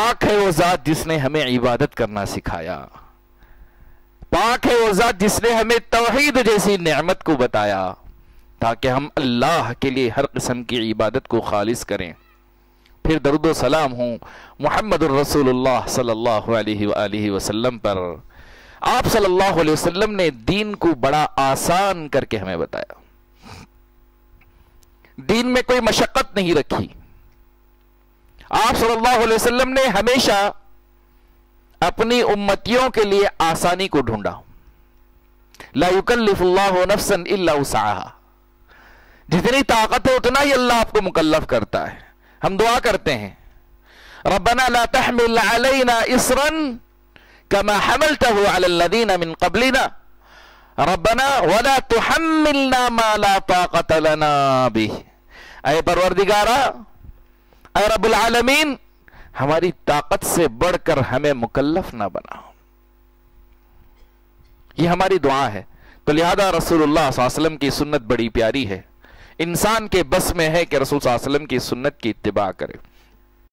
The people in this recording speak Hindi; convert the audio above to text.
पाक है वो जात जिसने हमें इबादत करना सिखाया। पाक है वो जात जिसने हमें तोहीद जैसी नेमत को बताया, ताकि हम अल्लाह के लिए हर किस्म की इबादत को खालिज करें। फिर दरुद सलाम हूँ मोहम्मद वसल्लम पर। आप सल्लल्लाहु अलैहि वसल्लम ने दीन को बड़ा आसान करके हमें बताया। दीन में कोई मशक्कत नहीं रखी। आप सल्लल्लाहु अलैहि वसल्लम ने हमेशा अपनी उम्मतियों के लिए आसानी को ढूंढा। ला युकल्लिफुल्लाहु नफ्सन इल्ला उसाहा जितनी ताकत है, उतना ही अल्लाह आपको मुकल्लफ करता है। हम दुआ करते हैं, रब्बना ला तहमिल अलैना इसरन कमा हमलतहु अलल्लदीना मिन कबलिना। रब्बना वला तुहम्मिलना मा ला ताकत लना बिह। अय परवरदिगारा अय रब्बुल आलमीन, हमारी ताकत से बढ़कर हमें मुकल्लफ ना बनाओ। ये हमारी दुआ है। तो लिहाजा रसूलुल्लाह वसल्लम की सुन्नत बड़ी प्यारी है। इंसान के बस में है कि रसूल वसल्लम की सुन्नत की इतबा करे।